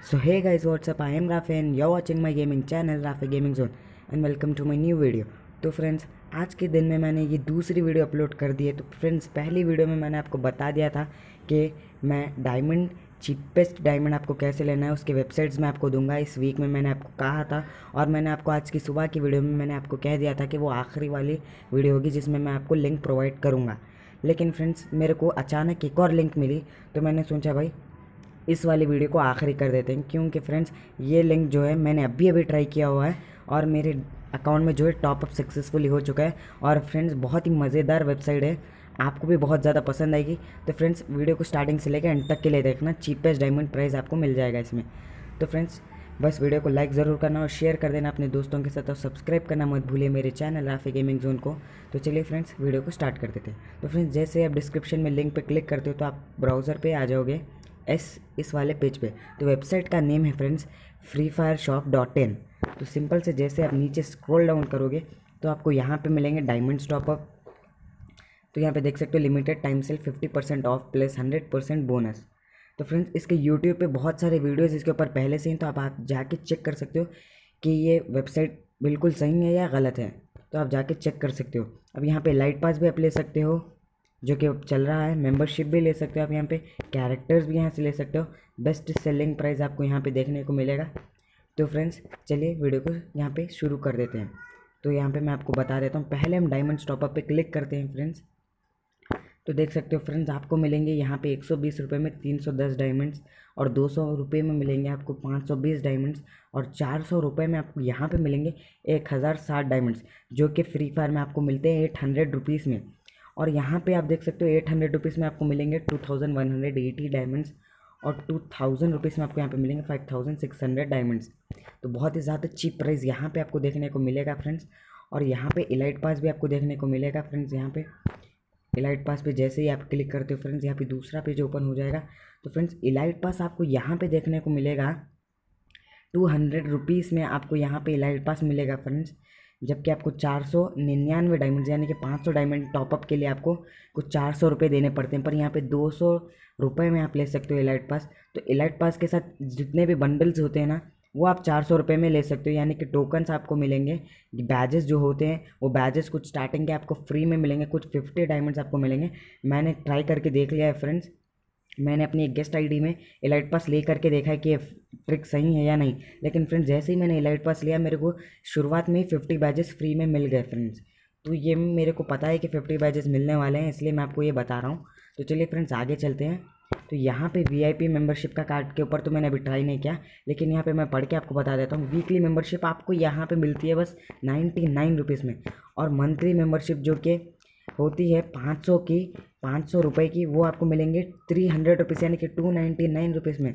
Hey guys, what's up? I am Rafe and you're watching my gaming channel Rafe Gaming Zone and welcome to my new video. तो friends आज के दिन में मैंने ये दूसरी वीडियो अपलोड कर दी है तो फ्रेंड्स पहली वीडियो में मैंने आपको बता दिया था कि मैं डायमंड चीपेस्ट डायमंड आपको कैसे लेना है उसके वेबसाइट्स मैं आपको दूँगा इस वीक में मैंने आपको कहा था और मैंने आपको आज की सुबह की वीडियो में मैंने आपको कह दिया था कि वो आखिरी वाली वीडियो होगी जिसमें मैं आपको लिंक प्रोवाइड करूँगा लेकिन फ्रेंड्स मेरे को अचानक एक और लिंक मिली तो मैंने सोचा भाई इस वाली वीडियो को आखिरी कर देते हैं, क्योंकि फ्रेंड्स ये लिंक जो है मैंने अभी अभी ट्राई किया हुआ है और मेरे अकाउंट में जो है टॉपअप सक्सेसफुली हो चुका है और फ्रेंड्स बहुत ही मज़ेदार वेबसाइट है। आपको भी बहुत ज़्यादा पसंद आएगी। तो फ्रेंड्स वीडियो को स्टार्टिंग से लेकर एंड तक के लिए देखना चीपेस्ट डायमंड प्राइस आपको मिल जाएगा इसमें। तो फ्रेंड्स बस वीडियो को लाइक ज़रूर करना और शेयर कर देना अपने दोस्तों के साथ और सब्सक्राइब करना मत भूलिए मेरे चैनल राफी गेमिंग जोन को। तो चलिए फ्रेंड्स वीडियो को स्टार्ट कर देते हैं। तो फ्रेंड्स जैसे आप डिस्क्रिप्शन में लिंक पर क्लिक करते हो तो आप ब्राउज़र पर आ जाओगे। एस इस वाले पेज पे। तो वेबसाइट का नेम है friends free fire shop dot in तो सिंपल से जैसे आप नीचे स्क्रॉल डाउन करोगे तो आपको यहाँ पे मिलेंगे डायमंड्स टॉपअप तो यहाँ पे देख सकते हो limited time sale fifty percent off plus hundred percent bonus तो फ्रेंड्स इसके यूट्यूब पे बहुत सारे वीडियोस इसके ऊपर पहले से ही तो आप, आप जाके चेक कर सकते हो कि ये वेबसाइट बिल्कुल सही है या गलत है। तो आप जाके चेक कर सकते हो। अब यहाँ पे लाइट पास भी आप ले सकते हो। जो कि चल रहा है। मेंबरशिप भी ले सकते हो आप यहाँ पे। कैरेक्टर्स भी यहाँ से ले सकते हो। बेस्ट सेलिंग प्राइस आपको यहाँ पे देखने को मिलेगा। तो फ्रेंड्स चलिए वीडियो को यहाँ पे शुरू कर देते हैं। तो यहाँ पे मैं आपको बता देता हूँ। पहले हम डायमंड स्टॉपअप पे क्लिक करते हैं फ्रेंड्स तो देख सकते हो फ्रेंड्स आपको मिलेंगे यहाँ पे एक रुपये में तीन सौ दस डायमंड्स और दो सौ रुपये में मिलेंगे आपको पाँच सौ बीस डायमंड्स और चार सौ रुपये में आपको यहाँ पे मिलेंगे एक हज़ार साठ डायमंड्स जो कि फ्री फायर में आपको मिलते हैं एट हंड्रेड रुपीज़ में। और यहाँ पे आप देख सकते हो एट हंड्रेड रुपीज़ में आपको मिलेंगे two thousand one hundred eighty diamonds और टू थाउज़ेंड रुपीज़ में आपको यहाँ पे मिलेंगे five thousand six hundred diamonds तो बहुत ही ज़्यादा चीप प्राइस यहाँ पे आपको देखने को मिलेगा फ्रेंड्स और यहाँ पे इलाइट पास भी आपको देखने को मिलेगा फ्रेंड्स यहाँ पे। इलाइट पास पे जैसे ही आप क्लिक करते हो फ्रेंड्स यहाँ पे दूसरा पेज ओपन हो जाएगा। तो फ्रेंड्स इलाइट पास आपको यहाँ पे देखने को मिलेगा। टू हंड्रेड रुपीज़ में आपको यहाँ पे इलाइट पास मिलेगा फ्रेंड्स जबकि आपको चार सौ निन्यानवे डायमंड यानी कि पाँच सौ डायमंड टॉपअप के लिए आपको कुछ चार सौ रुपये देने पड़ते हैं। पर यहाँ पे दो सौ रुपये में आप ले सकते हो एलाइट पास तो एलाइट पास के साथ जितने भी बंडल्स होते हैं ना, वो आप चार सौ रुपये में ले सकते हो। यानी कि टोकन्स आपको मिलेंगे बैजेस जो होते हैं, वो बैजेस कुछ स्टार्टिंग के आपको फ्री में मिलेंगे, कुछ फिफ्टी डायमंड्स आपको मिलेंगे। मैंने ट्राई करके देख लिया है फ्रेंड्स मैंने अपनी एक गेस्ट आईडी में एलाइट पास ले करके देखा है कि ट्रिक सही है या नहीं। लेकिन फ्रेंड्स जैसे ही मैंने इलाइट पास लिया, मेरे को शुरुआत में ही फिफ्टी बैजेस फ्री में मिल गए फ्रेंड्स तो ये मेरे को पता है कि फिफ्टी बैजेस मिलने वाले हैं, इसलिए मैं आपको ये बता रहा हूँ। तो चलिए फ्रेंड्स आगे चलते हैं। तो यहाँ पे वीआईपी मेंबरशिप का कार्ड के ऊपर तो मैंने अभी ट्राई नहीं किया, लेकिन यहाँ पे मैं पढ़ के आपको बता देता हूँ। वीकली मेंबरशिप आपको यहाँ पे मिलती है बस नाइन्टी नाइन रुपीज़ में। और मंथली मेंबरशिप जो कि होती है पाँच सौ की, पाँच सौ रुपये की, वो आपको मिलेंगे थ्री हंड्रेड रुपीज़ यानी कि टू नाइन्टी नाइन रुपीज़ में।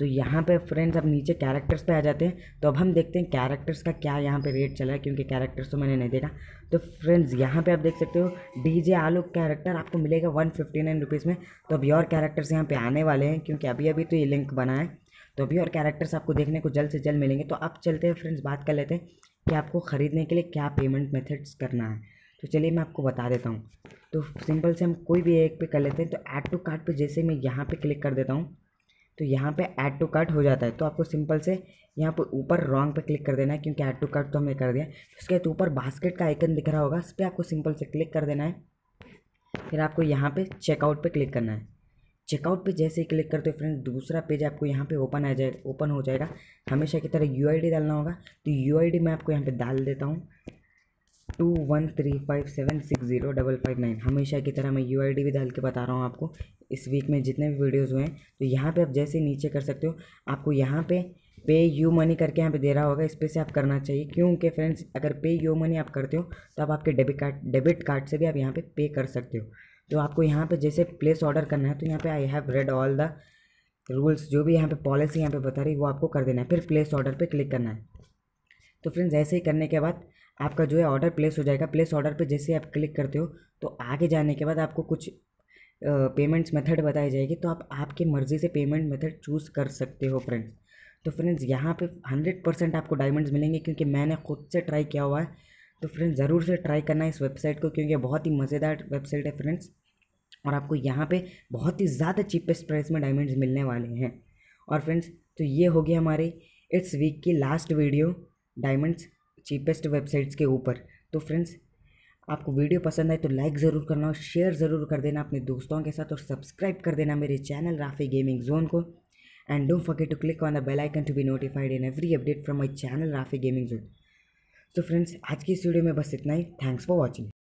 तो यहाँ पे फ्रेंड्स अब नीचे कैरेक्टर्स पे आ जाते हैं। तो अब हम देखते हैं कैरेक्टर्स का क्या यहाँ पे रेट चला है, क्योंकि कैरेक्टर्स तो मैंने नहीं देखा। तो फ्रेंड्स यहाँ पे आप देख सकते हो डी जे आलोक कैरेक्टर आपको मिलेगा वन फिफ्टी नाइन रुपीज़ में। तो अभी और कैरेक्टर्स यहाँ पे आने वाले हैं, क्योंकि अभी अभी तो ये लिंक बना है। तो अभी और कैरेक्टर्स आपको देखने को जल्द से जल्द मिलेंगे। तो अब चलते हैं फ्रेंड्स बात कर लेते हैं कि आपको ख़रीदने के लिए क्या पेमेंट मेथड्स करना है। तो चलिए मैं आपको बता देता हूँ। तो सिंपल से हम कोई भी एक पे कर लेते हैं तो ऐड टू कार्ट पे जैसे मैं यहाँ पे क्लिक कर देता हूँ तो यहाँ पे ऐड टू कार्ट हो जाता है। तो आपको सिंपल से यहाँ पे ऊपर रॉन्ग पे क्लिक कर देना है, क्योंकि ऐड टू कार्ट तो हमने कर दिया। उसके बाद ऊपर बास्केट का आइकन दिख रहा होगा, उस पर आपको सिंपल से क्लिक कर देना है। फिर आपको यहाँ पे चेकआउट पे क्लिक करना है। चेकआउट पे जैसे ही क्लिक करते हो फ्रेंड दूसरा पेज आपको यहाँ पे ओपन आ जाएगा ओपन हो जाएगा। हमेशा की तरह यूआईडी डालना होगा। तो यूआईडी मैं आपको यहाँ पे डाल देता हूँ। Two one three five seven six zero double five nine हमेशा की तरह मैं यू आई डी भी डाल के बता रहा हूँ आपको, इस वीक में जितने भी वीडियोज़ हुए हैं तो यहाँ पे आप जैसे नीचे कर सकते हो, आपको यहाँ पे पे यू मनी करके यहाँ पे दे रहा होगा, इस पर से आप करना चाहिए। क्योंकि फ्रेंड्स अगर पे यू मनी आप करते हो तो आप आपके डेबिट कार्ड डेबिट कार्ड से भी आप यहाँ पे पे कर सकते हो। तो आपको यहाँ पे जैसे प्लेस ऑर्डर करना है तो यहाँ पे I have read all the rules जो भी यहाँ पे पॉलिसी यहाँ पे बता रही वो आपको कर देना है। फिर प्लेस ऑर्डर पर क्लिक करना है। तो फ्रेंड्स ऐसे ही करने के बाद आपका जो है ऑर्डर प्लेस हो जाएगा। प्लेस ऑर्डर पे जैसे आप क्लिक करते हो तो आगे जाने के बाद आपको कुछ पेमेंट्स मेथड बताई जाएगी। तो आप आपकी मर्ज़ी से पेमेंट मेथड चूज़ कर सकते हो फ्रेंड्स तो फ्रेंड्स यहाँ पे हंड्रेड परसेंट आपको डायमंड्स मिलेंगे, क्योंकि मैंने खुद से ट्राई किया हुआ है। तो फ्रेंड्स ज़रूर से ट्राई करना इस वेबसाइट को, क्योंकि बहुत ही मज़ेदार वेबसाइट है फ्रेंड्स और आपको यहाँ पे बहुत ही ज़्यादा चीपेस्ट प्राइस में डायमंड्स मिलने वाले हैं। और फ्रेंड्स तो ये होगी हमारी इट्स वीक की last video diamonds cheapest websites के ऊपर। तो फ्रेंड्स आपको वीडियो पसंद आए तो लाइक ज़रूर करना और शेयर ज़रूर कर देना अपने दोस्तों के साथ और सब्सक्राइब कर देना मेरे चैनल राफी गेमिंग जोन को। And don't forget to click on the bell icon to be notified in every update from my channel Rafi gaming zone तो फ्रेंड्स आज की इस वीडियो में बस इतना ही। Thanks for watching